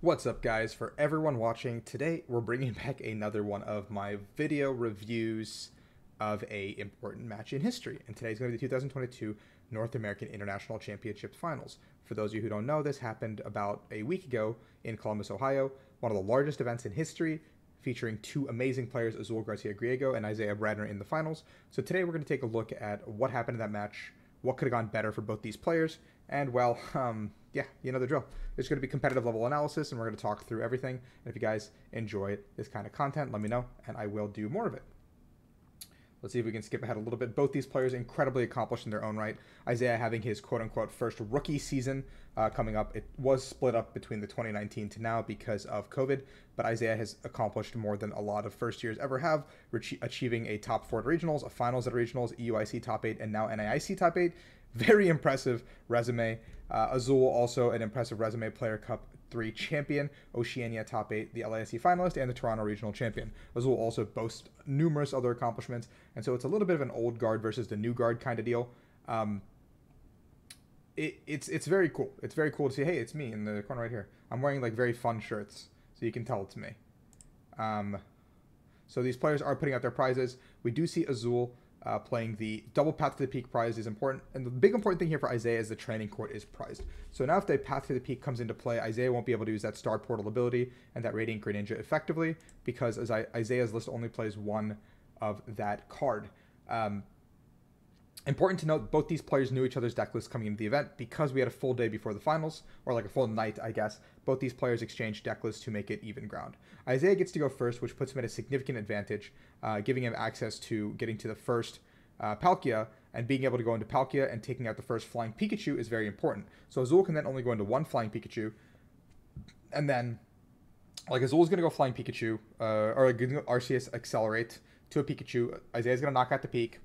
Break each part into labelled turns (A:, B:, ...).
A: What's up guys, for everyone watching, today we're bringing back another one of my video reviews of a important match in history. And today's going to be the 2022 North American International Championship Finals. For those of you who don't know, this happened about a week ago in Columbus, Ohio, one of the largest events in history, featuring two amazing players, Azul Garcia Griego and Isaiah Bradner in the finals. So today we're going to take a look at what happened in that match, what could have gone better for both these players, and well, um, yeah, you know the drill. There's going to be competitive level analysis, and we're going to talk through everything. And if you guys enjoy this kind of content, let me know, and I will do more of it. Let's see if we can skip ahead a little bit. Both these players incredibly accomplished in their own right. Isaiah having his quote unquote first rookie season uh, coming up. It was split up between the 2019 to now because of COVID, but Isaiah has accomplished more than a lot of first years ever have, achieving a top four at regionals, a finals at regionals, EUIC top eight, and now NAIC top eight. Very impressive resume. Uh, Azul also an impressive resume player cup 3 champion, Oceania top 8, the LASC finalist, and the Toronto regional champion. Azul also boasts numerous other accomplishments, and so it's a little bit of an old guard versus the new guard kind of deal. Um, it, it's it's very cool. It's very cool to see. Hey, it's me in the corner right here. I'm wearing like very fun shirts, so you can tell it's me. Um, so these players are putting out their prizes. We do see Azul uh, playing the double path to the peak prize is important. And the big important thing here for Isaiah is the training court is prized. So now if the path to the peak comes into play, Isaiah won't be able to use that star portal ability and that Radiant Greninja effectively because as Isaiah's list only plays one of that card. Um, Important to note, both these players knew each other's deck lists coming into the event because we had a full day before the finals, or like a full night, I guess. Both these players exchanged decklists to make it even ground. Isaiah gets to go first, which puts him at a significant advantage, uh, giving him access to getting to the first uh, Palkia, and being able to go into Palkia and taking out the first flying Pikachu is very important. So Azul can then only go into one flying Pikachu, and then, like Azul's going to go flying Pikachu, uh, or like, Arceus accelerate to a Pikachu. Isaiah's going to knock out the peak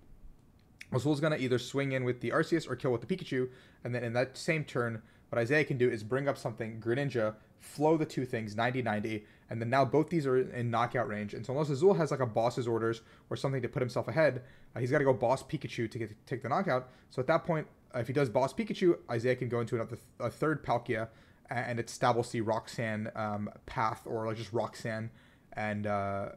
A: Azul's going to either swing in with the Arceus or kill with the Pikachu, and then in that same turn, what Isaiah can do is bring up something, Greninja, flow the two things, 90-90, and then now both these are in knockout range. And so unless Azul has like a boss's orders or something to put himself ahead, uh, he's got to go boss Pikachu to get to take the knockout. So at that point, uh, if he does boss Pikachu, Isaiah can go into another a third Palkia and establish the Roxanne um, path or like just Roxanne and uh,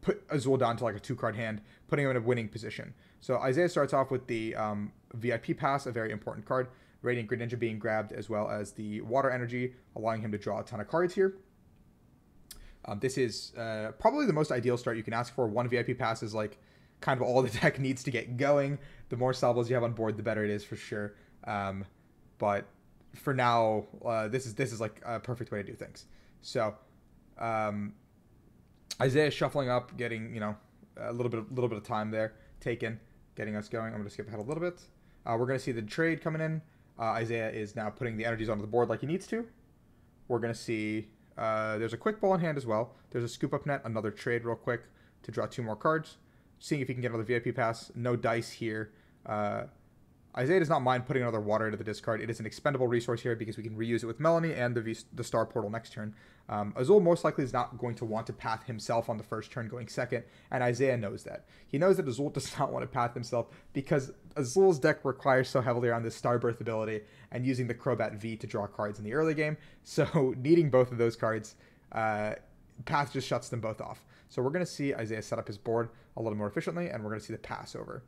A: put Azul down to like a two card hand, putting him in a winning position. So Isaiah starts off with the um, VIP pass, a very important card. Radiant Greninja being grabbed, as well as the Water Energy, allowing him to draw a ton of cards here. Um, this is uh, probably the most ideal start you can ask for. One VIP pass is like kind of all the deck needs to get going. The more Sobbles you have on board, the better it is for sure. Um, but for now, uh, this is this is like a perfect way to do things. So um, Isaiah shuffling up, getting you know a little bit a little bit of time there taken getting us going. I'm going to skip ahead a little bit. Uh, we're going to see the trade coming in. Uh, Isaiah is now putting the energies onto the board like he needs to. We're going to see uh, there's a quick ball in hand as well. There's a scoop up net, another trade real quick to draw two more cards. Seeing if he can get another VIP pass. No dice here. Isaiah does not mind putting another water into the discard. It is an expendable resource here because we can reuse it with Melony and the, v- the Star Portal next turn. Um, Azul most likely is not going to want to path himself on the first turn going second, and Isaiah knows that. He knows that Azul does not want to path himself because Azul's deck requires so heavily around this Starbirth ability and using the Crobat V to draw cards in the early game. So needing both of those cards, uh, path just shuts them both off. So we're going to see Isaiah set up his board a little more efficiently, and we're going to see the pass over.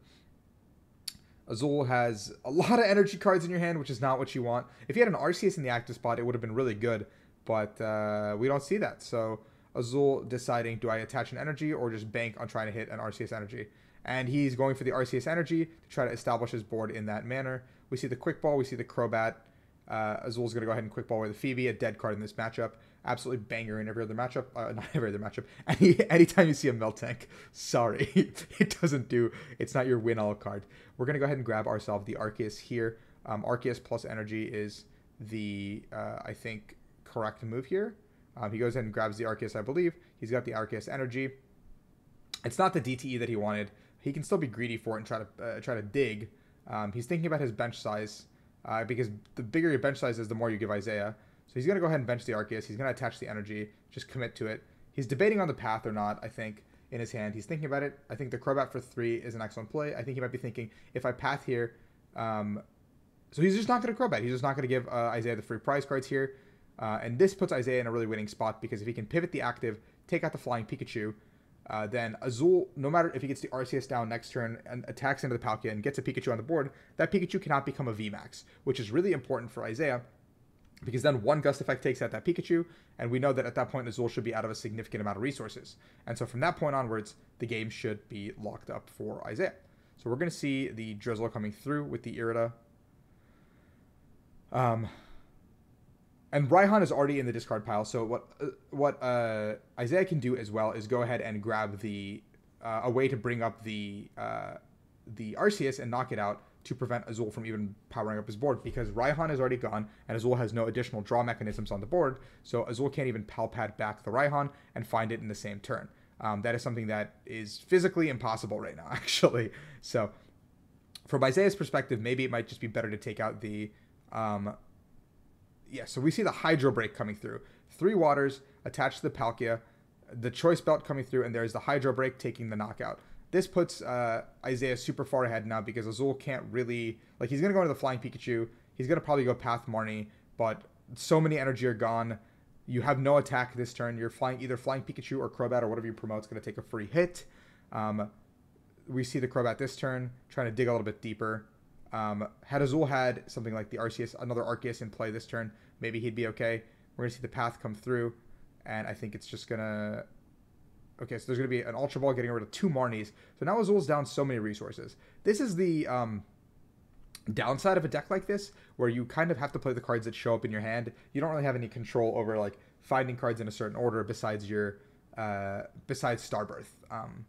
A: Azul has a lot of energy cards in your hand, which is not what you want. If you had an Arceus in the active spot, it would have been really good, but uh, we don't see that. So Azul deciding, do I attach an energy or just bank on trying to hit an Arceus energy? And he's going for the Arceus energy to try to establish his board in that manner. We see the quick ball, we see the Crobat. Uh, Azul's going to go ahead and quick ball with the Phoebe, a dead card in this matchup absolutely banger in every other matchup. Uh, not every other matchup. Any anytime you see a Melt Tank, sorry, it doesn't do. It's not your win all card. We're gonna go ahead and grab ourselves the Arceus here. Um, Arceus plus energy is the uh, I think correct move here. Um, he goes ahead and grabs the Arceus, I believe. He's got the Arceus energy. It's not the DTE that he wanted. He can still be greedy for it and try to uh, try to dig. Um, he's thinking about his bench size uh, because the bigger your bench size is, the more you give Isaiah. So he's going to go ahead and bench the Arceus. He's going to attach the energy, just commit to it. He's debating on the path or not, I think, in his hand. He's thinking about it. I think the Crobat for three is an excellent play. I think he might be thinking, if I path here, um, so he's just not going to Crobat. He's just not going to give uh, Isaiah the free prize cards here. Uh, and this puts Isaiah in a really winning spot because if he can pivot the active, take out the flying Pikachu, uh, then Azul, no matter if he gets the Arceus down next turn and attacks into the Palkia and gets a Pikachu on the board, that Pikachu cannot become a VMAX, which is really important for Isaiah because then one gust effect takes out that Pikachu, and we know that at that point Azul should be out of a significant amount of resources. And so from that point onwards, the game should be locked up for Isaiah. So we're going to see the Drizzile coming through with the Irida. Um, and Raihan is already in the discard pile. So what uh, what uh, Isaiah can do as well is go ahead and grab the uh, a way to bring up the uh, the Arceus and knock it out to prevent Azul from even powering up his board because Raihan is already gone and Azul has no additional draw mechanisms on the board. So Azul can't even Palpad back the Raihan and find it in the same turn. Um, that is something that is physically impossible right now, actually. So from Isaiah's perspective, maybe it might just be better to take out the um, yeah, so we see the Hydro Break coming through. Three waters attached to the Palkia, the Choice Belt coming through, and there's the Hydro Break taking the knockout. This puts uh, Isaiah super far ahead now because Azul can't really like he's gonna go into the Flying Pikachu. He's gonna probably go Path Marnie, but so many energy are gone. You have no attack this turn. You're flying either Flying Pikachu or Crobat or whatever you promote is gonna take a free hit. Um, we see the Crobat this turn trying to dig a little bit deeper. Um, had Azul had something like the Arceus, another Arceus in play this turn, maybe he'd be okay. We're gonna see the path come through, and I think it's just gonna. Okay, so there's gonna be an Ultra Ball getting rid of two Marnies. So now Azul's down so many resources. This is the um, downside of a deck like this, where you kind of have to play the cards that show up in your hand. You don't really have any control over like finding cards in a certain order besides your uh, besides Starbirth. Um,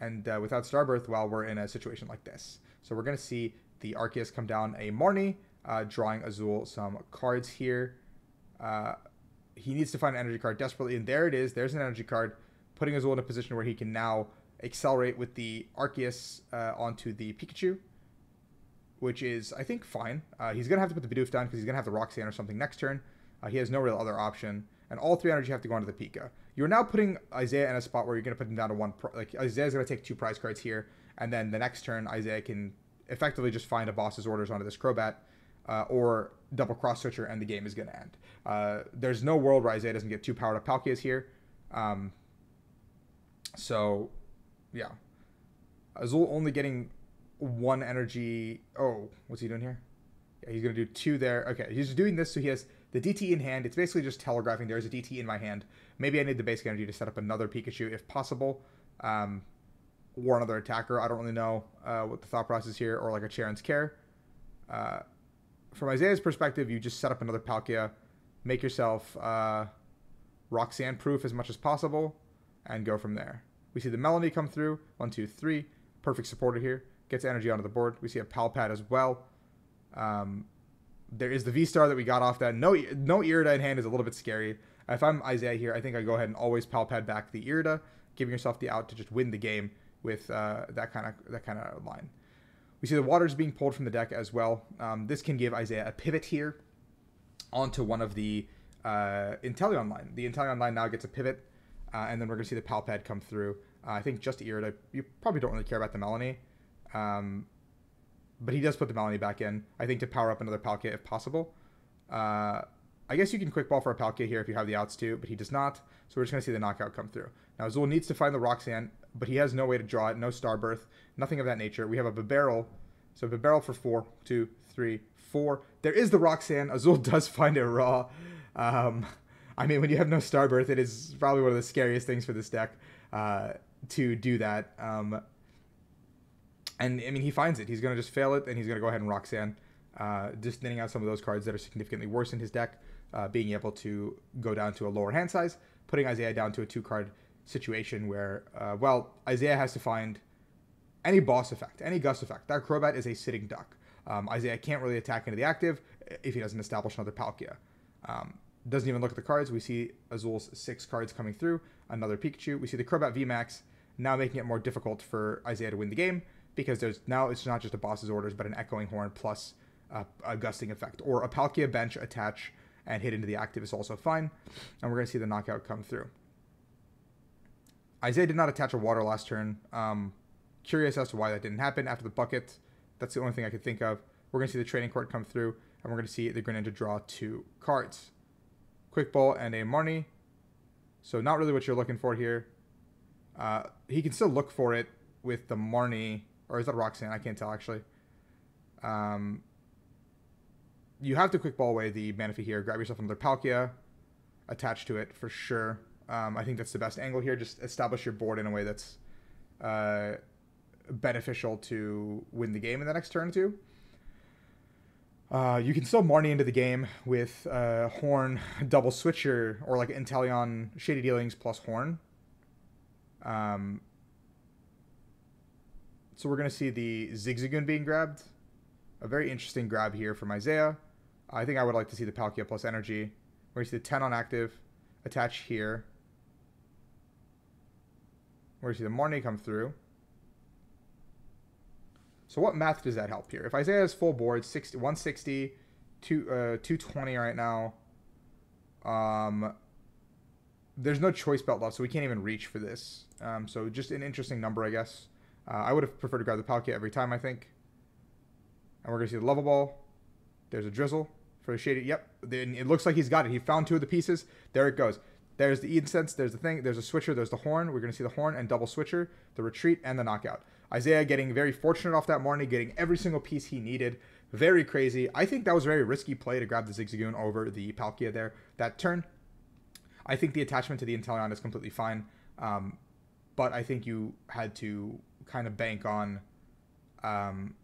A: and uh, without Starbirth, well, we're in a situation like this. So we're gonna see the Arceus come down a Marnie, uh, drawing Azul some cards here. Uh, he needs to find an energy card desperately, and there it is. There's an energy card, putting Azul in a position where he can now accelerate with the Arceus uh, onto the Pikachu, which is, I think, fine. Uh, he's going to have to put the Bidoof down because he's going to have the Roxanne or something next turn. Uh, he has no real other option, and all three energy have to go onto the Pika. You're now putting Isaiah in a spot where you're going to put him down to one. like Isaiah's going to take two prize cards here, and then the next turn Isaiah can effectively just find a boss's orders onto this Crobat, uh, or double cross switcher, and the game is going to end. Uh, there's no world where Isaiah doesn't get two powered up Palkias here. Um, so, yeah. Azul only getting one energy. Oh, what's he doing here? Yeah, he's going to do two there. Okay, he's doing this so he has the DT in hand. It's basically just telegraphing there's a DT in my hand. Maybe I need the basic energy to set up another Pikachu if possible. Um, or another attacker. I don't really know uh, what the thought process here, or like a Cheren's Care. Uh, from Isaiah's perspective, you just set up another Palkia, make yourself uh, Roxanne proof as much as possible, and go from there. We see the Melony come through. One, two, three. Perfect supporter here. Gets energy onto the board. We see a Palpad as well. Um, there is the V Star that we got off that. No, no Irida in hand is a little bit scary. If I'm Isaiah here, I think I go ahead and always Palpad back the Irida, giving yourself the out to just win the game with uh, that kind of that kind of line. We see the waters being pulled from the deck as well. Um, this can give Isaiah a pivot here onto one of the uh, Inteleon line. The Inteleon line now gets a pivot, uh, and then we're going to see the Palpad come through. Uh, I think just Irida. You probably don't really care about the Melony, um, but he does put the Melony back in. I think to power up another Palkia if possible. Uh, I guess you can quick ball for a Palkia here if you have the outs too, but he does not. So we're just going to see the knockout come through. Now Azul needs to find the Roxanne but he has no way to draw it, no Starbirth, nothing of that nature. We have a Bibarel, so Bibarel for four, two, three, four. There is the Roxanne. Azul does find it raw. Um, I mean, when you have no Starbirth, it is probably one of the scariest things for this deck uh, to do that. Um, and I mean, he finds it. He's going to just fail it, and he's going to go ahead and Roxanne, uh, just thinning out some of those cards that are significantly worse in his deck, uh, being able to go down to a lower hand size, putting Isaiah down to a two card situation where, uh, well, Isaiah has to find any boss effect, any gust effect. That Crobat is a sitting duck. Um, Isaiah can't really attack into the active if he doesn't establish another Palkia. Um, doesn't even look at the cards. We see Azul's six cards coming through, another Pikachu. We see the Crobat VMAX now making it more difficult for Isaiah to win the game because there's now it's not just a boss's orders, but an Echoing Horn plus a, a gusting effect. Or a Palkia bench attach and hit into the active is also fine. And we're going to see the knockout come through. Isaiah did not attach a water last turn. Um, curious as to why that didn't happen after the bucket. That's the only thing I could think of. We're going to see the training court come through, and we're going to see the Greninja draw two cards. Quick Ball, and a Marnie. So not really what you're looking for here. Uh, he can still look for it with the Marnie, or is that Roxanne? I can't tell actually. Um, you have to quick ball away the Manaphy here. Grab yourself another Palkia, attached to it for sure. Um, I think that's the best angle here. Just establish your board in a way that's uh, beneficial to win the game in the next turn too. Uh, you can still Marnie into the game with uh, Horn, double switcher, or like Inteleon Shady Dealings plus Horn. Um, so we're going to see the Zigzagoon being grabbed. A very interesting grab here from Isaiah. I think I would like to see the Palkia plus energy. We're going to see the 10 on active. Attach here. We're going to see the Marnie come through. So what math does that help here? If Isaiah has full board, 60, 160, two, uh, 220 right now. Um, there's no choice belt left, so we can't even reach for this. Um, so just an interesting number, I guess. Uh, I would have preferred to grab the Palkia every time, I think. And we're going to see the level ball. There's a Drizzile for the shaded. Yep. Then it looks like he's got it. He found two of the pieces. There it goes. There's the incense. There's the thing. There's a switcher. There's the horn. We're going to see the horn and double switcher, the retreat, and the knockout. Isaiah getting very fortunate off that Marnie, getting every single piece he needed. Very crazy. I think that was a very risky play to grab the Zigzagoon over the Palkia there that turn. I think the attachment to the Inteleon is completely fine. Um, but I think you had to kind of bank on um,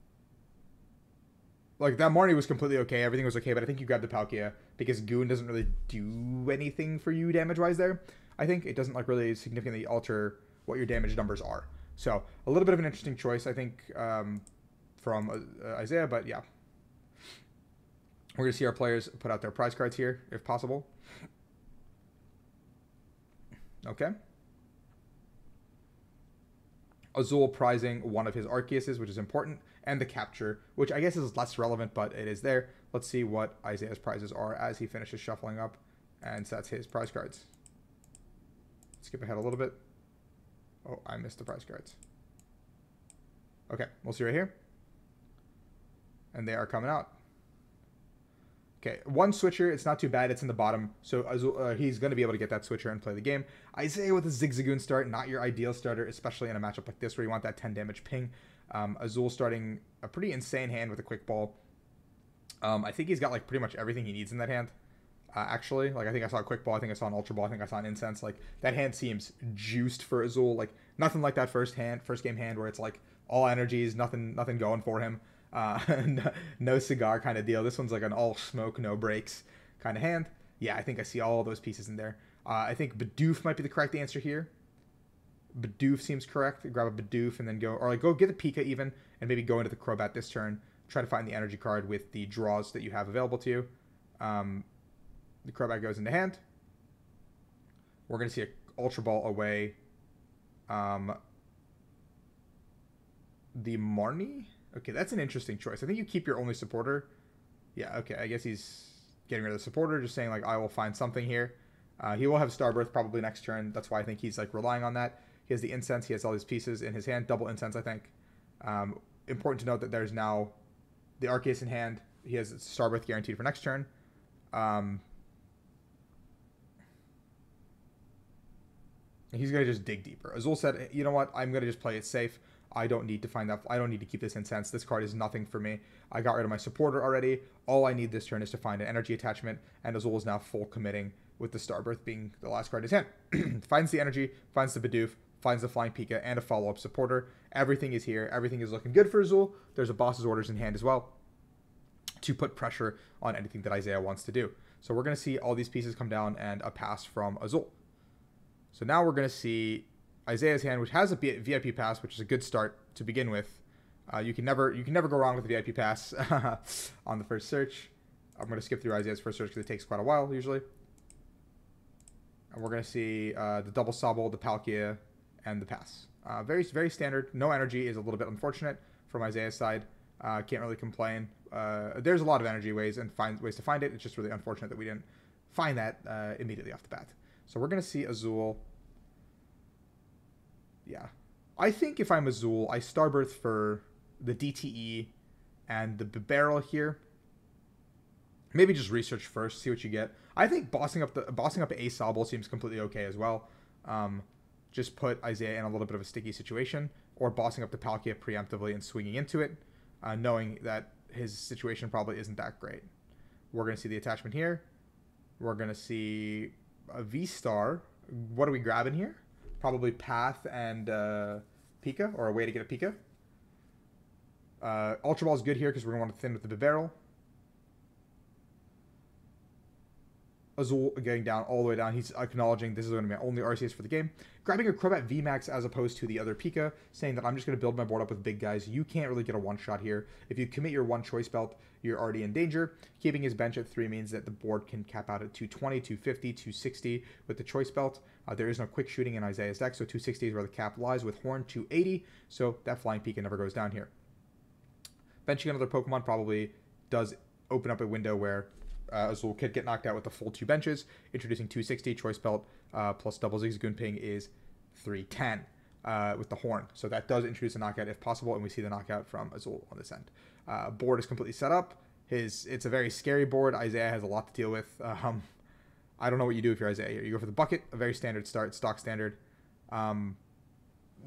A: like that Marnie was completely okay. Everything was okay, but I think you grabbed the Palkia because Goon doesn't really do anything for you damage wise there. I think it doesn't like really significantly alter what your damage numbers are. So a little bit of an interesting choice, I think, um, from uh, Isaiah. But yeah, we're gonna see our players put out their prize cards here, if possible. Okay. Azul prizing one of his Arceuses, which is important, and the capture, which I guess is less relevant, but it is there. Let's see what Isaiah's prizes are as he finishes shuffling up and sets his prize cards. Skip ahead a little bit. Oh, I missed the prize cards. Okay, we'll see right here. And they are coming out. Okay, one switcher. It's not too bad. It's in the bottom, so uh, he's going to be able to get that switcher and play the game. Isaiah with a Zigzagoon start, not your ideal starter, especially in a matchup like this where you want that 10 damage ping. Um, Azul starting a pretty insane hand with a quick ball. Um, I think he's got like pretty much everything he needs in that hand. Uh, actually, like I think I saw a quick ball. I think I saw an ultra ball. I think I saw an incense. Like that hand seems juiced for Azul. Like nothing like that first hand, first game hand where it's like all energies, nothing, nothing going for him uh, no cigar kind of deal. This one's like an all smoke, no breaks kind of hand. Yeah, I think I see all those pieces in there. Uh, I think Bidoof might be the correct answer here. Bidoof seems correct. Grab a Bidoof and then go, or like go get the Pika even, and maybe go into the Crobat this turn. Try to find the energy card with the draws that you have available to you. Um, the Crobat goes into hand. We're going to see a Ultra Ball away. Um, the Marnie Okay, that's an interesting choice. I think you keep your only supporter. Yeah, okay. I guess he's getting rid of the supporter, just saying like I will find something here. Uh, he will have Starbirth probably next turn. That's why I think he's like relying on that. He has the incense. He has all these pieces in his hand. Double incense, I think. Um, important to note that there's now the Arceus in hand. He has Starbirth guaranteed for next turn. Um, he's gonna just dig deeper. Azul said, "You know what? I'm gonna just play it safe. I don't need to find that. I don't need to keep this incense. This card is nothing for me. I got rid of my supporter already. All I need this turn is to find an energy attachment, and Azul is now full committing with the Starbirth being the last card in his hand. finds the energy, finds the Bidoof, finds the Flying Pika, and a follow-up supporter. Everything is here. Everything is looking good for Azul. There's a boss's orders in hand as well to put pressure on anything that Isaiah wants to do. So we're going to see all these pieces come down and a pass from Azul. So now we're going to see Isaiah's hand, which has a VIP pass, which is a good start to begin with. Uh, you can never you can never go wrong with the VIP pass on the first search. I'm going to skip through Isaiah's first search because it takes quite a while usually. And we're going to see uh, the double Sobble, the Palkia, and the pass. Uh, very very standard. No energy is a little bit unfortunate from Isaiah's side. Uh, can't really complain. Uh, there's a lot of energy ways and find ways to find it. It's just really unfortunate that we didn't find that uh, immediately off the bat. So we're going to see Azul yeah. I think if I'm Azul, I Starbirth for the DTE and the barrel here. maybe just research first, see what you get. I think bossing up the bossing up a Sobble seems completely okay as well. Um, just put Isaiah in a little bit of a sticky situation, or bossing up the Palkia preemptively and swinging into it, uh, knowing that his situation probably isn't that great. We're going to see the attachment here. We're going to see a V Star. What are we grabbing here? Probably Path and uh, Pika, or a way to get a Pika. Uh, Ultra Ball is good here because we're going to want to thin with the barrel. Azul getting down all the way down. He's acknowledging this is going to be my only Arceus for the game. Grabbing a Crobat VMAX as opposed to the other Pika, saying that I'm just going to build my board up with big guys. You can't really get a one shot here. If you commit your one choice belt, you're already in danger. Keeping his bench at 3 means that the board can cap out at 220, 250, 260 with the choice belt. Uh, there is no quick shooting in Isaiah's deck, so 260 is where the cap lies with Horn 280, so that Flying Pika never goes down here. Benching another Pokemon probably does open up a window where uh, Azul Kid get knocked out with the full two benches. Introducing 260 choice belt uh, plus double Zigzagoon ping is 310 uh, with the horn. So that does introduce a knockout if possible, and we see the knockout from Azul on this end. Uh, board is completely set up. His it's a very scary board. Isaiah has a lot to deal with. Um, I don't know what you do if you're Isaiah here. You go for the bucket, a very standard start, stock standard. Um,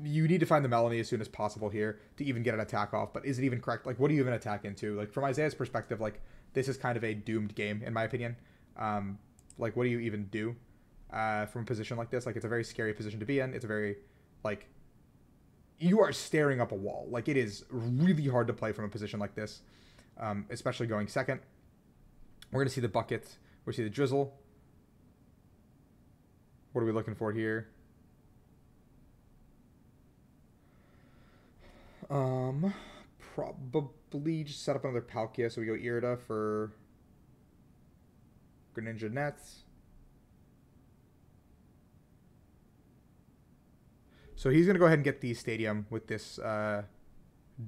A: you need to find the Melony as soon as possible here to even get an attack off. But is it even correct? Like, what do you even attack into? Like, from Isaiah's perspective, like this is kind of a doomed game in my opinion. Um, like, what do you even do uh, from a position like this? Like, it's a very scary position to be in. It's a very like you are staring up a wall. Like, it is really hard to play from a position like this, um, especially going second. We're gonna see the bucket. We see the Drizzile. What are we looking for here? Um, probably just set up another Palkia. So we go Irida for Greninja Nets. So he's going to go ahead and get the stadium with this uh,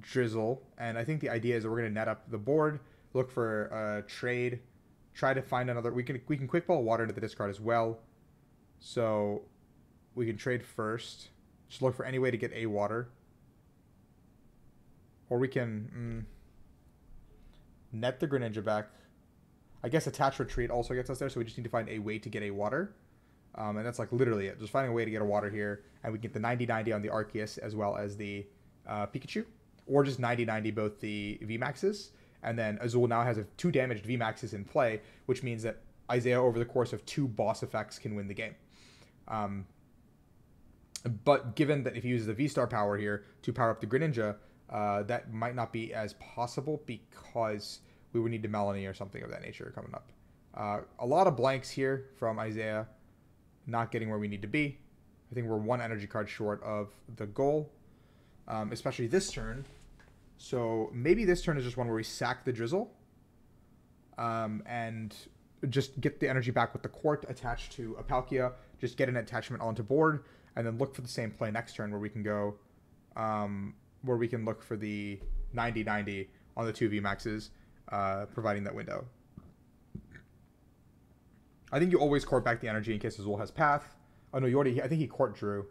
A: Drizzile. And I think the idea is that we're going to net up the board, look for a trade, try to find another. We can we can quick ball water into the discard as well. So we can trade first. Just look for any way to get a water. Or we can mm, net the Greninja back. I guess attach retreat also gets us there, so we just need to find a way to get a water. Um, and that's like literally it. Just finding a way to get a water here, and we get the 90-90 on the Arceus as well as the uh, Pikachu, or just 90-90 both the VMAXs. And then Azul now has a two damaged VMAXs in play, which means that Isaiah over the course of two boss effects can win the game. Um, but given that if he uses the V-Star power here to power up the Greninja, uh, that might not be as possible because we would need to Melony or something of that nature coming up. Uh, a lot of blanks here from Isaiah, not getting where we need to be. I think we're one energy card short of the goal, um, especially this turn. So maybe this turn is just one where we sack the Drizzile um, and just get the energy back with the Court attached to a Palkia, just get an attachment onto board, and then look for the same play next turn where we can go um, where we can look for the 90-90 on the two VMAXs, uh, providing that window. I think you always court back the energy in case Azul has path. Oh no, you already. I think he court drew.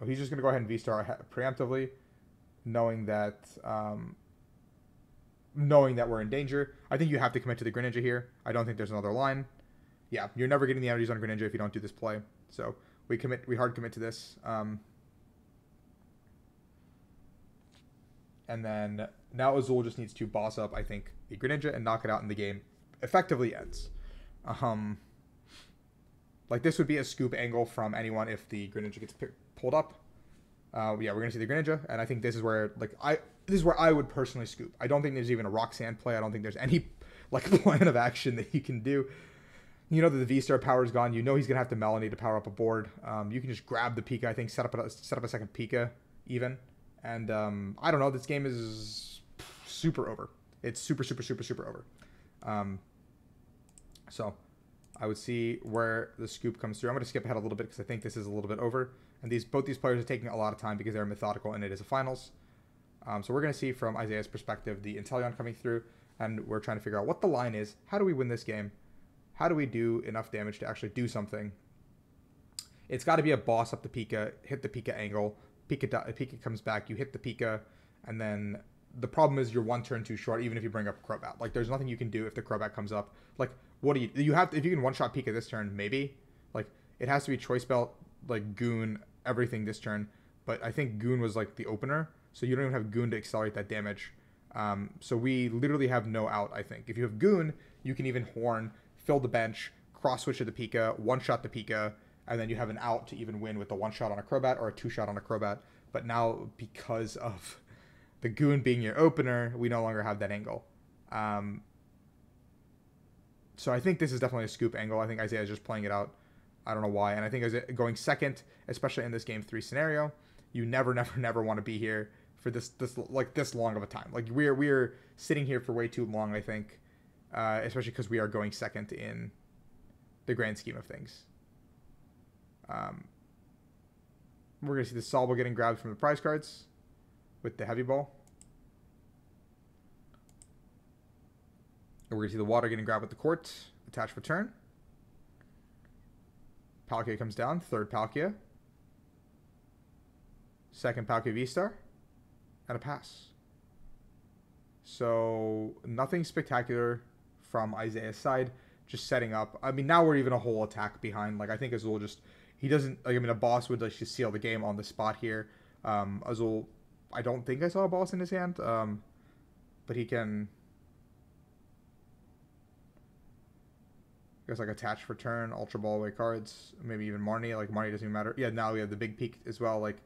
A: Oh, he's just gonna go ahead and V-star preemptively, knowing that um, knowing that we're in danger. I think you have to commit to the Greninja here. I don't think there's another line. Yeah, you're never getting the energies on Greninja if you don't do this play. So we commit. We hard commit to this. Um, and then now Azul just needs to boss up, I think, the Greninja and knock it out in the game. Effectively ends. Um, like this would be a scoop angle from anyone if the Greninja gets p- pulled up. Uh, yeah, we're gonna see the Greninja, and I think this is where like I this is where I would personally scoop. I don't think there's even a Roxanne play. I don't think there's any like plan of action that you can do. You know that the V Star power is gone. You know he's gonna have to Melony to power up a board. Um, you can just grab the Pika. I think set up a set up a second Pika even. And um, I don't know. This game is super over. It's super, super, super, super over. Um, so I would see where the scoop comes through. I'm going to skip ahead a little bit because I think this is a little bit over. And these both these players are taking a lot of time because they're methodical and it is a finals. Um, so we're going to see from Isaiah's perspective the Inteleon coming through, and we're trying to figure out what the line is. How do we win this game? How do we do enough damage to actually do something? It's got to be a boss up the Pika, hit the Pika angle, Pika, Pika comes back, you hit the Pika, and then the problem is you're one turn too short, even if you bring up Crobat. Like there's nothing you can do if the Crobat comes up. Like what do you you have to, if you can one shot Pika this turn, maybe. Like it has to be choice belt, like Goon, everything this turn. But I think Goon was like the opener, so you don't even have Goon to accelerate that damage. Um, so we literally have no out. I think if you have Goon, you can even Horn, fill the bench, cross switch to the Pika, one shot the Pika, and then you have an out to even win with the one shot on a Crobat or a two shot on a Crobat. But now because of the Goon being your opener, we no longer have that angle. Um, so I think this is definitely a scoop angle. I think Isaiah is just playing it out. I don't know why. And I think Isaiah going second, especially in this game three scenario, you never, never, never want to be here for this this like this long of a time. Like we're we're sitting here for way too long. I think, uh, especially because we are going second in the grand scheme of things. Um, we're gonna see the Sobble getting grabbed from the prize cards with the heavy ball. And we're going to see the water getting grabbed with the court. Attached for turn. Palkia comes down. Third Palkia. Second Palkia V-Star. And a pass. So, nothing spectacular from Isaiah's side. Just setting up. I mean, now we're even a whole attack behind. Like, I think Azul just... He doesn't... Like, I mean, a boss would like, just seal the game on the spot here. Um, Azul... I don't think I saw a boss in his hand. Um, but he can... I guess like attach for turn, ultra ball away cards, maybe even Marnie. Like Marnie doesn't even matter. Yeah, now we have the big peak as well. Like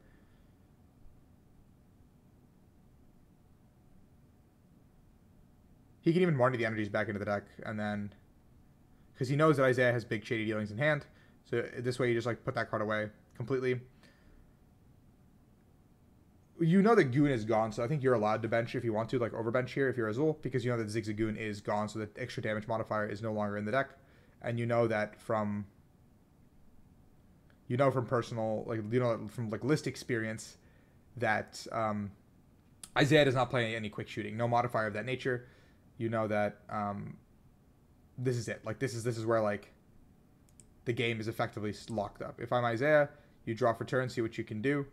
A: he can even Marnie the energies back into the deck, and then because he knows that Isaiah has big shady dealings in hand, so this way you just like put that card away completely. You know that Goon is gone, so I think you're allowed to bench if you want to, like overbench here if you're Azul, because you know that Zigzagoon is gone, so the extra damage modifier is no longer in the deck and you know that from you know from personal like you know from like list experience that um, Isaiah does not play any quick shooting, no modifier of that nature. You know that um, this is it. Like this is this is where like the game is effectively locked up. If I'm Isaiah, you draw for turn, see what you can do.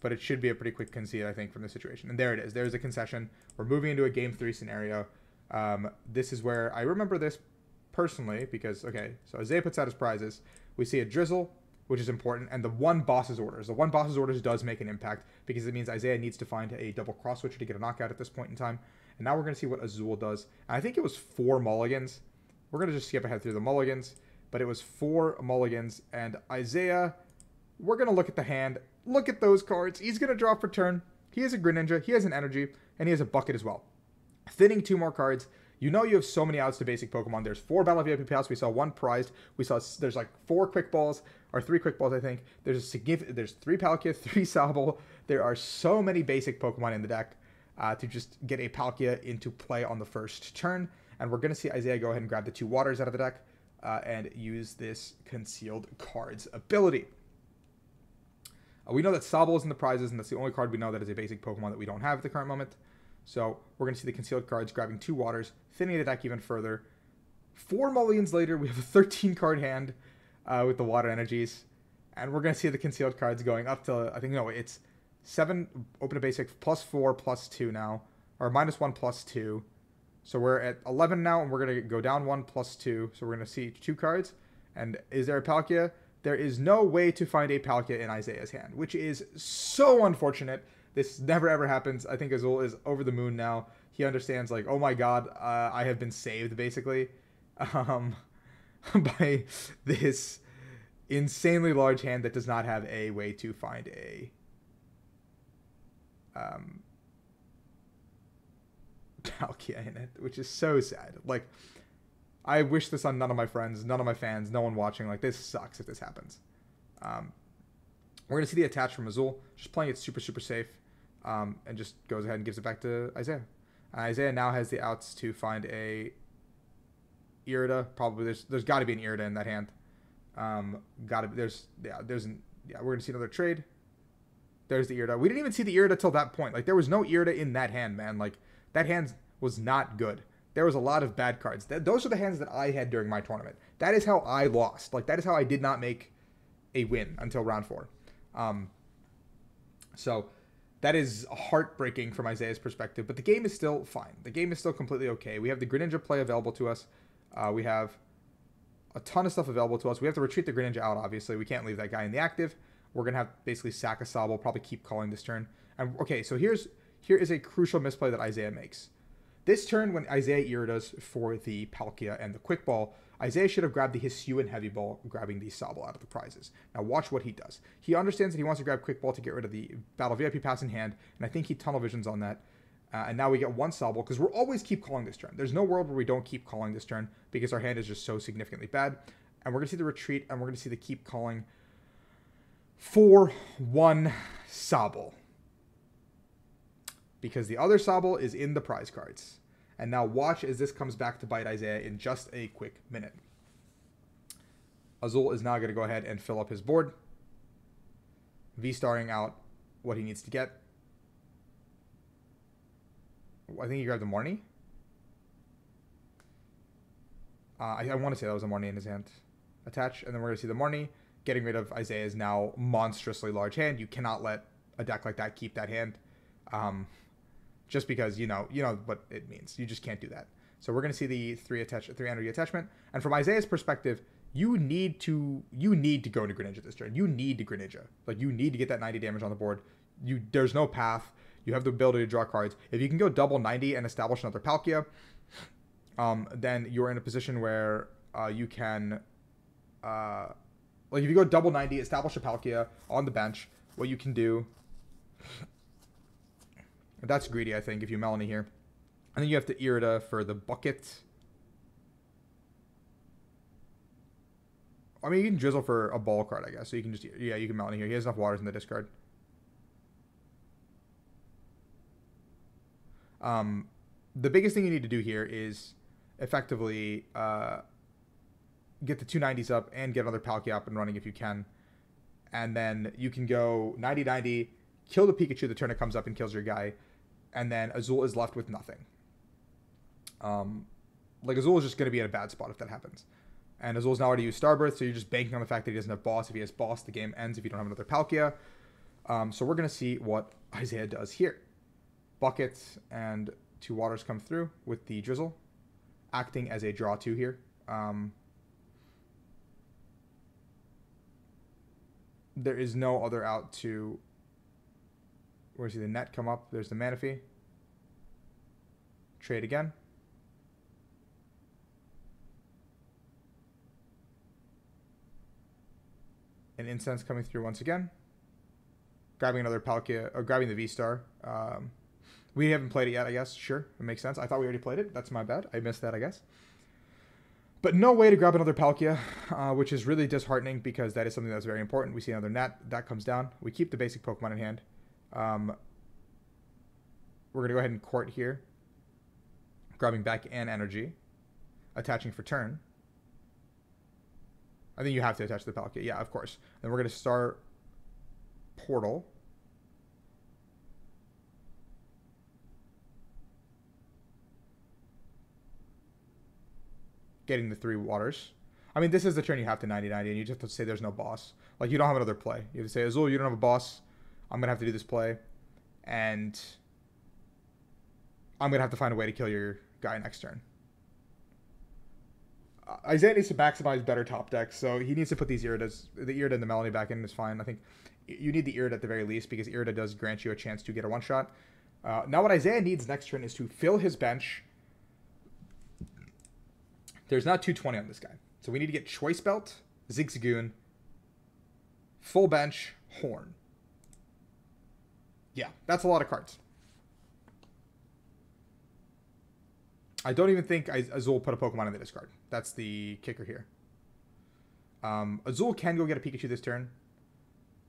A: But it should be a pretty quick concede, I think, from the situation. And there it is. There's a concession. We're moving into a game three scenario. Um, this is where I remember this personally because okay, so Isaiah puts out his prizes. We see a Drizzile, which is important, and the one boss's orders. The one boss's orders does make an impact because it means Isaiah needs to find a double cross switcher to get a knockout at this point in time. And now we're going to see what Azul does. And I think it was four mulligans. We're going to just skip ahead through the mulligans, but it was four mulligans. And Isaiah, we're going to look at the hand. Look at those cards. He's going to draw for turn. He has a Greninja, he has an Energy, and he has a Bucket as well. Thinning two more cards. You know you have so many outs to basic Pokemon. There's four Battle VIP Pass. We saw one prized. We saw there's like four Quick Balls or three Quick Balls, I think. There's a significant. There's three Palkia, three Sobble. There are so many basic Pokemon in the deck uh, to just get a Palkia into play on the first turn. And we're gonna see Isaiah go ahead and grab the two waters out of the deck uh, and use this concealed cards ability. Uh, we know that Sobble is in the prizes, and that's the only card we know that is a basic Pokemon that we don't have at the current moment. So we're going to see the concealed cards grabbing two waters, thinning the deck even further. Four mulligans later, we have a 13 card hand uh, with the water energies. And we're going to see the concealed cards going up to, I think, no, it's seven open a basic plus four plus two now, or minus one plus two. So we're at 11 now, and we're going to go down one plus two. So we're going to see two cards. And is there a Palkia? There is no way to find a Palkia in Isaiah's hand, which is so unfortunate this never ever happens. I think Azul is over the moon now. He understands like, oh my god, uh, I have been saved basically, um, by this insanely large hand that does not have a way to find a um, Palkia in it, which is so sad. Like, I wish this on none of my friends, none of my fans, no one watching. Like, this sucks if this happens. Um, we're going to see the attach from Azul, just playing it super, super safe um, and just goes ahead and gives it back to Isaiah. Uh, Isaiah now has the outs to find a Irida. Probably there's there's got to be an Irida in that hand. Um, got to there's yeah there's an, yeah we're gonna see another trade. There's the Irida. We didn't even see the Irida till that point. Like there was no Irida in that hand, man. Like that hand was not good. There was a lot of bad cards. Th- those are the hands that I had during my tournament. That is how I lost. Like that is how I did not make a win until round four. Um, so that is heartbreaking from Isaiah's perspective, but the game is still fine. The game is still completely okay. We have the Greninja play available to us. Uh, we have a ton of stuff available to us. We have to retreat the Greninja out, obviously. We can't leave that guy in the active. We're to have basically sack a Sobble, probably keep calling this turn. And okay, so here's here is a crucial misplay that Isaiah makes. This turn, when Isaiah Iridas for the Palkia and the Quick Ball, Isaiah should have grabbed the Hisuian Heavy Ball, grabbing the Sobble out of the prizes. Now watch what he does. He understands that he wants to grab Quick Ball to get rid of the Battle VIP pass in hand, and I think he tunnel visions on that. Uh, and now we get one Sobble, because we're always keep calling this turn. There's no world where we don't keep calling this turn, because our hand is just so significantly bad. And we're going to see the retreat, and we're going to see the keep calling for one Sobble because the other Sobble is in the prize cards. And now watch as this comes back to bite Isaiah in just a quick minute. Azul is now going to go ahead and fill up his board. V-starring out what he needs to get. I think he grabbed the Marnie. Uh, I, I want to say that was a Marnie in his hand. Attach, and then we're going to see the Marnie getting rid of Isaiah's now monstrously large hand. You cannot let a deck like that keep that hand. Um, just because you know you know what it means. You just can't do that. So we're going to see the three attach three energy attachment. And from Isaiah's perspective, you need to you need to go into Greninja this turn. You need to Greninja. Like you need to get that 90 damage on the board. You there's no path. You have the ability to draw cards. If you can go double 90 and establish another Palkia, um, then you're in a position where uh, you can, uh, like if you go double 90, establish a Palkia on the bench, what you can do that's greedy, I think, if you Melony here. And then you have to Irida for the bucket. I mean, you can Drizzile for a ball card, I guess. So you can just, yeah, you can Melony here. He has enough waters in the discard. Um, the biggest thing you need to do here is effectively uh, get the 290s up and get another Palkia up and running if you can. And then you can go 90-90, kill the Pikachu the turn it comes up and kills your guy and then Azul is left with nothing. Um, like Azul is just going to be in a bad spot if that happens. And Azul's now already used Starbirth, so you're just banking on the fact that he doesn't have Boss. If he has Boss, the game ends if you don't have another Palkia. Um, so we're going to see what Isaiah does here. Buckets and two waters come through with the Drizzile, acting as a draw two here. Um, there is no other out to where see the net come up? There's the Manaphy. Trade again. An incense coming through once again. Grabbing another Palkia, or grabbing the V-Star. Um, we haven't played it yet, I guess. Sure, it makes sense. I thought we already played it. That's my bad. I missed that, I guess. But no way to grab another Palkia, uh, which is really disheartening because that is something that's very important. We see another net. That comes down. We keep the basic Pokemon in hand. Um, we're going to go ahead and court here. Grabbing back and energy. Attaching for turn. I think you have to attach the Palkia. Yeah, of course. Then we're going to Star Portal. Getting the three waters. I mean, this is the turn you have to 90-90, and you just have to say there's no boss. Like, you don't have another play. You have to say, Azul, you don't have a boss. I'm to have to do this play. And I'm to have to find a way to kill your guy next turn. Uh, Isaiah needs to maximize better top decks, so he needs to put these Iridas, the Irida and the Melony back in is fine. I think you need the Irida at the very least because Irida does grant you a chance to get a one shot. Uh, now, what Isaiah needs next turn is to fill his bench. There's not 220 on this guy. So we need to get Choice Belt, Zigzagoon, full bench, Horn. Yeah, that's a lot of cards. I don't even think Azul put a Pokemon in the discard. That's the kicker here. Um, Azul can go get a Pikachu this turn,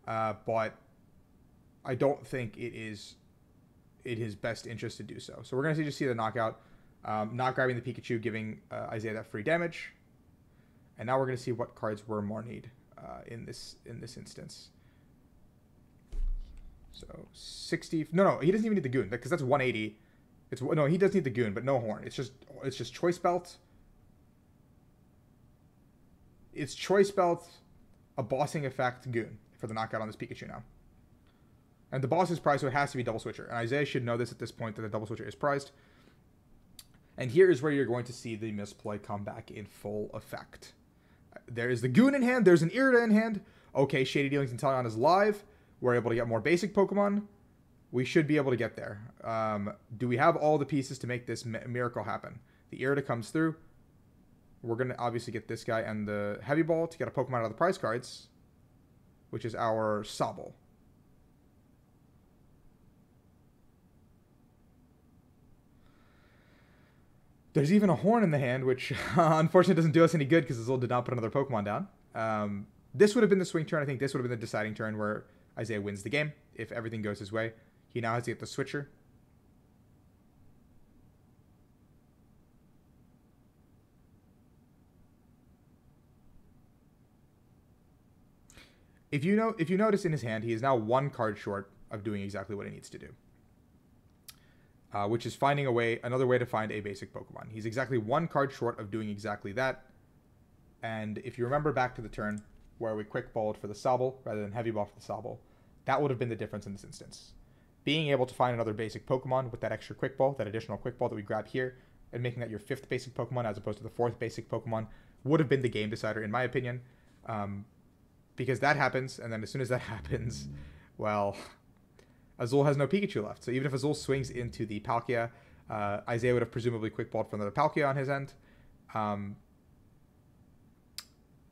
A: uh, but I don't think it is in his best interest to do so. So we're going to just see the knockout, um, not grabbing the Pikachu, giving uh, Isaiah that free damage. And now we're going to see what cards were more need uh, in this in this instance. So 60. No, no, he doesn't even need the goon because that's 180. It's no, he does need the goon, but no horn. It's just it's just choice belt. It's choice belt, a bossing effect goon for the knockout on this Pikachu now. And the boss is priced, so it has to be double switcher. And Isaiah should know this at this point that the double switcher is priced. And here is where you're going to see the misplay come back in full effect. There is the Goon in hand. There's an Irida in hand. Okay, Shady Dealings Inteleon is live. We're able to get more basic Pokemon. We should be able to get there. Um, do we have all the pieces to make this miracle happen? The Irida comes through. We're going to obviously get this guy and the Heavy Ball to get a Pokemon out of the prize cards, which is our Sobble. There's even a horn in the hand, which unfortunately doesn't do us any good because Azul did not put another Pokemon down. Um, this would have been the swing turn. I think this would have been the deciding turn where Isaiah wins the game if everything goes his way. He now has to get the switcher. If you know, if you notice in his hand, he is now one card short of doing exactly what he needs to do uh, which is finding a way, another way to find a basic Pokemon. He's exactly one card short of doing exactly that. And if you remember back to the turn where we quick balled for the Sobble rather than heavy ball for the Sobble, that would have been the difference in this instance. Being able to find another basic Pokemon with that extra quick ball, that additional quick ball that we grab here, and making that your fifth basic Pokemon as opposed to the fourth basic Pokemon would have been the game decider, in my opinion. Um, because that happens, and then as soon as that happens, well, Azul has no Pikachu left. So even if Azul swings into the Palkia, uh, Isaiah would have presumably quick balled for another Palkia on his end. Um,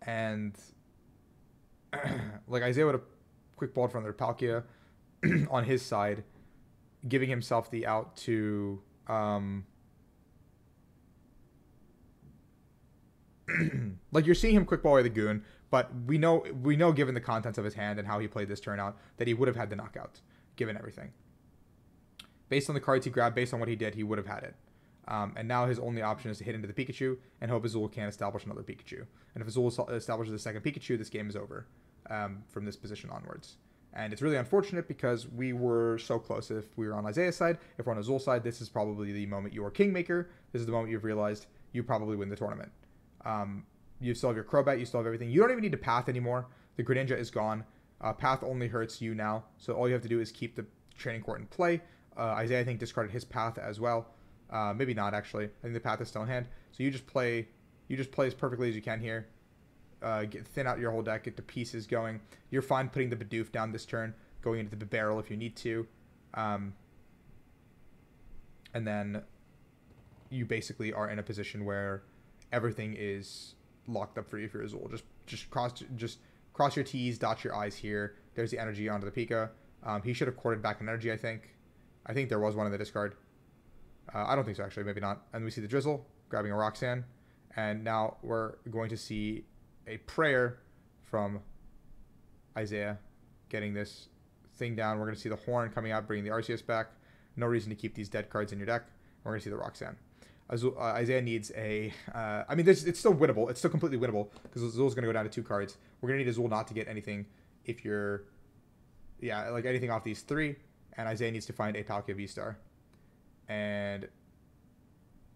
A: and like Isaiah would have quick balled for another Palkia on his side, giving himself the out to. Um, like you're seeing him quick ball away the goon, but we know we know given the contents of his hand and how he played this turn out that he would have had the knockout given everything. Based on the cards he grabbed, based on what he did, he would have had it. Um, and now his only option is to hit into the Pikachu and hope Azul can establish another Pikachu. And if Azul establishes a second Pikachu, this game is over um, from this position onwards. And it's really unfortunate because we were so close. If we were on Isaiah's side, if we're on Azul's side, this is probably the moment you are Kingmaker. This is the moment you've realized you probably win the tournament. Um, you still have your Crobat, you still have everything. You don't even need to Path anymore. The Greninja is gone. Uh, path only hurts you now, so all you have to do is keep the training court in play. Uh, Isaiah, I think, discarded his path as well. Uh, maybe not actually. I think the path is still in hand. So you just play, you just play as perfectly as you can here. Uh, get thin out your whole deck, get the pieces going. You're fine putting the Bidoof down this turn, going into the barrel if you need to, um, and then you basically are in a position where everything is locked up for you for Azul. Just just cross just cross your T's, dot your I's here. There's the energy onto the Pika. Um, he should have courted back an energy, I think. I think there was one in the discard. Uh, I don't think so, actually. Maybe not. And we see the Drizzile grabbing a Roxanne. And now we're going to see a prayer from Isaiah getting this thing down. We're going to see the Horn coming out, bringing the Arceus back. No reason to keep these dead cards in your deck. We're going to see the Roxanne. Azul, uh, Isaiah needs a. Uh, I mean, it's still winnable. It's still completely winnable because Azul's going to go down to two cards. We're going to need Azul not to get anything if you're. Yeah, like anything off these three. And Isaiah needs to find a Palkia V-Star. And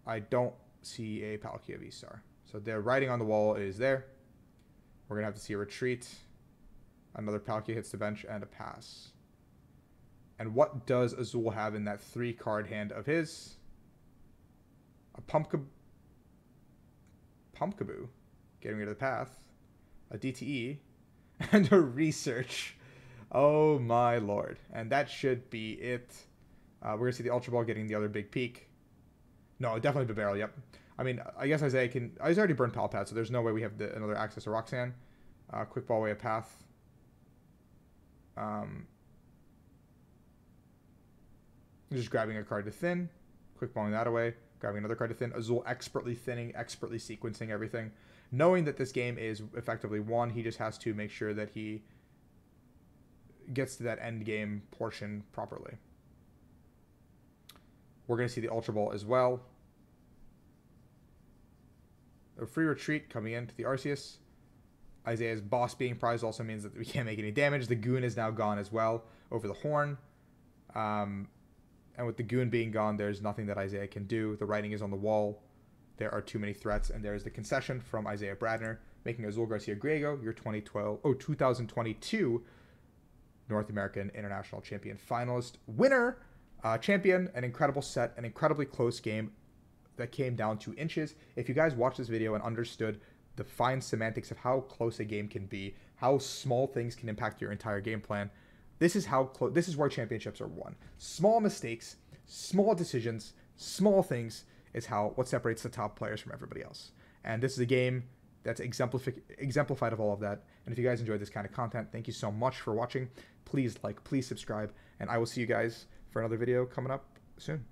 A: I don't see a Palkia V-Star. So the writing on the wall is there. We're going to have to see a retreat. Another Palkia hits the bench and a pass. And what does Azul have in that three card hand of his? a pumpkaboo, pumpkaboo, getting rid of the path, a DTE, and a research. Oh my lord. And that should be it. Uh, we're going to see the Ultra Ball getting the other big peak. No, definitely Bibarel, yep. I mean, I guess Isaiah can... Isaiah already burned Pal Pad, so there's no way we have the, another access to Roxanne. Uh, quick Ball away a path. Um, just grabbing a card to thin. Quick balling that away grabbing another card to thin. Azul expertly thinning, expertly sequencing everything. Knowing that this game is effectively won, he just has to make sure that he gets to that end game portion properly. We're going to see the Ultra Ball as well. A free retreat coming into the Arceus. Isaiah's boss being prized also means that we can't make any damage. The Goon is now gone as well over the horn. Um, and with the goon being gone, there's nothing that Isaiah can do. The writing is on the wall. There are too many threats, and there is the concession from Isaiah Bradner, making Azul Garcia Griego your 2012 oh 2022 North American International Champion finalist. Winner, uh, champion, an incredible set, an incredibly close game that came down to inches. If you guys watched this video and understood the fine semantics of how close a game can be, how small things can impact your entire game plan, this is how close. This is where championships are won. Small mistakes, small decisions, small things is how what separates the top players from everybody else. And this is a game that's exemplific, exemplified of all of that. And if you guys enjoyed this kind of content, thank you so much for watching. Please like, please subscribe, and I will see you guys for another video coming up soon.